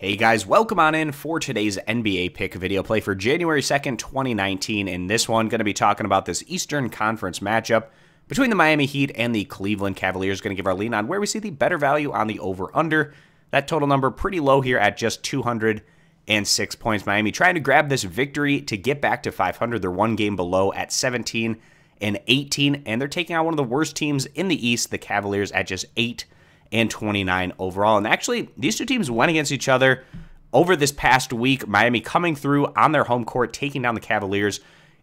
Hey guys, welcome on in for today's NBA pick video play for January 2nd, 2019. In this one, going to be talking about this Eastern Conference matchup between the Miami Heat and the Cleveland Cavaliers. Going to give our lean on where we see the better value on the over-under. That total number pretty low here at just 206 points. Miami trying to grab this victory to get back to 500. They're one game below at 17 and 18, and they're taking out one of the worst teams in the East, the Cavaliers, at just 8 and 29 overall. And actually, these two teams went against each other over this past week. Miami coming through on their home court, taking down the Cavaliers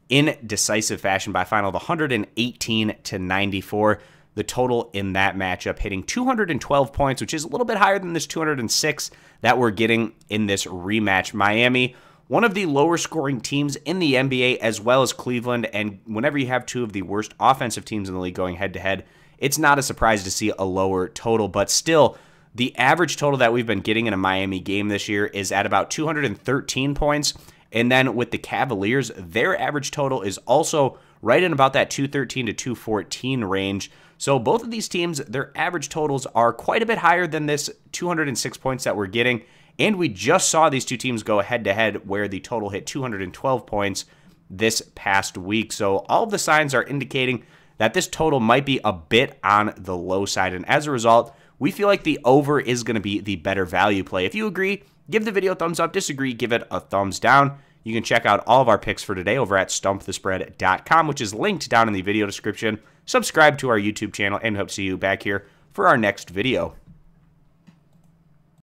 in decisive fashion by final of 118 to 94. The total in that matchup hitting 212 points, which is a little bit higher than this 206 that we're getting in this rematch. Miami, one of the lower scoring teams in the NBA, as well as Cleveland. And whenever you have two of the worst offensive teams in the league going head to head, it's not a surprise to see a lower total, but still, the average total that we've been getting in a Miami game this year is at about 213 points. And then with the Cavaliers, their average total is also right in about that 213 to 214 range. So both of these teams, their average totals are quite a bit higher than this 206 points that we're getting. And we just saw these two teams go head to head where the total hit 212 points this past week. So all the signs are indicating that this total might be a bit on the low side. And as a result, we feel like the over is going to be the better value play. If you agree, give the video a thumbs up. Disagree, give it a thumbs down. You can check out all of our picks for today over at stumpthespread.com, which is linked down in the video description. Subscribe to our YouTube channel and hope to see you back here for our next video.